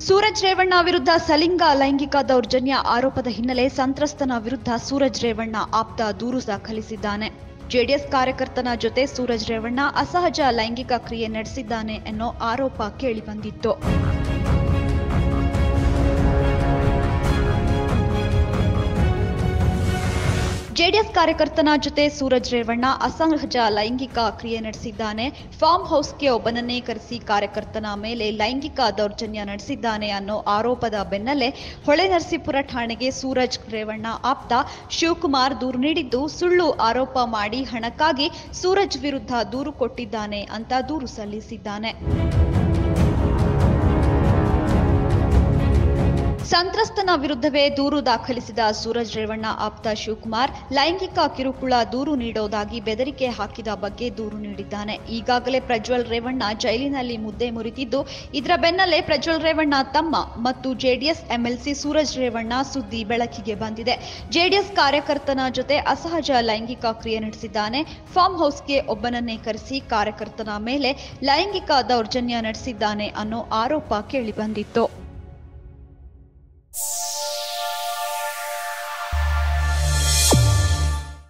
ಸೂರಜ್ ರೇವಣ್ಣ ವಿರುದ್ಧ ಸಲಿಂಗ ಲೈಂಗಿಕ ದೌರ್ಜನ್ಯ ಆರೋಪದ ಹಿನ್ನೆಲೆ ಸಂತ್ರಸ್ತನ ವಿರುದ್ಧ ಸೂರಜ್ ರೇವಣ್ಣ ಆಪ್ತ ದೂರು ದಾಖಲಿಸಿದ್ದಾನೆ. ಜೆಡಿಎಸ್ ಕಾರ್ಯಕರ್ತನ ಜೊತೆ ಸೂರಜ್ ರೇವಣ್ಣ ಅಸಹಜ ಲೈಂಗಿಕ ಕ್ರಿಯೆ ನಡೆಸಿದ್ದಾನೆ ಎನ್ನೋ ಆರೋಪ ಕೇಳಿಬಂದಿತ್ತು ಜೆಡಿಎಸ್ ಕಾರ್ಯಕರ್ತನ ಜೊತೆ ಸೂರಜ್ ರೇವಣ್ಣ ಅಸಹಜ ಲೈಂಗಿಕ ಕ್ರಿಯೆ ನಡೆಸಿದ್ದಾನೆ. ಫಾರ್ಮ್ ಹೌಸ್ಗೆ ಒಬ್ಬನನ್ನೇ ಕರೆಸಿ ಕಾರ್ಯಕರ್ತನ ಮೇಲೆ ಲೈಂಗಿಕ ದೌರ್ಜನ್ಯ ನಡೆಸಿದ್ದಾನೆ ಅನ್ನೋ ಆರೋಪದ ಬೆನ್ನಲ್ಲೇ ಹೊಳೆನರಸೀಪುರ ಠಾಣೆಗೆ ಸೂರಜ್ ರೇವಣ್ಣ ಆಪ್ತ ಶಿವಕುಮಾರ್ ದೂರು ನೀಡಿದ್ದು ಸುಳ್ಳು ಆರೋಪ ಮಾಡಿ ಹಣಕ್ಕಾಗಿ ಸೂರಜ್ ವಿರುದ್ಧ ದೂರು ಕೊಟ್ಟಿದ್ದಾನೆ ಅಂತ ದೂರು ಸಲ್ಲಿಸಿದ್ದಾನೆ. ಸಂತ್ರಸ್ತನ ವಿರುದ್ಧವೇ ದೂರು ದಾಖಲಿಸಿದ ಸೂರಜ್ ರೇವಣ್ಣ ಆಪ್ತ ಶಿವಕುಮಾರ್ ಲೈಂಗಿಕ ಕಿರುಕುಳ ದೂರು ನೀಡೋದಾಗಿ ಬೆದರಿಕೆ ಹಾಕಿದ ಬಗ್ಗೆ ದೂರು ನೀಡಿದ್ದಾನೆ. ಈಗಾಗಲೇ ಪ್ರಜ್ವಲ್ ರೇವಣ್ಣ ಜೈಲಿನಲ್ಲಿ ಮುದ್ದೆ ಮುರಿತಿದ್ದು, ಇದರ ಬೆನ್ನಲ್ಲೇ ಪ್ರಜ್ವಲ್ ರೇವಣ್ಣ ತಮ್ಮ ಮತ್ತು ಜೆಡಿಎಸ್ ಎಂಎಲ್ಸಿ ಸೂರಜ್ ರೇವಣ್ಣ ಸುದ್ದಿ ಬೆಳಕಿಗೆ ಬಂದಿದೆ. ಜೆಡಿಎಸ್ ಕಾರ್ಯಕರ್ತನ ಜೊತೆ ಅಸಹಜ ಲೈಂಗಿಕ ಕ್ರಿಯೆ ನಡೆಸಿದ್ದಾನೆ. ಫಾರ್ಮ್ ಹೌಸ್ಗೆ ಒಬ್ಬನನ್ನೇ ಕರೆಸಿ ಕಾರ್ಯಕರ್ತನ ಮೇಲೆ ಲೈಂಗಿಕ ದೌರ್ಜನ್ಯ ನಡೆಸಿದ್ದಾನೆ ಅನ್ನೋ ಆರೋಪ ಕೇಳಿಬಂದಿತ್ತು.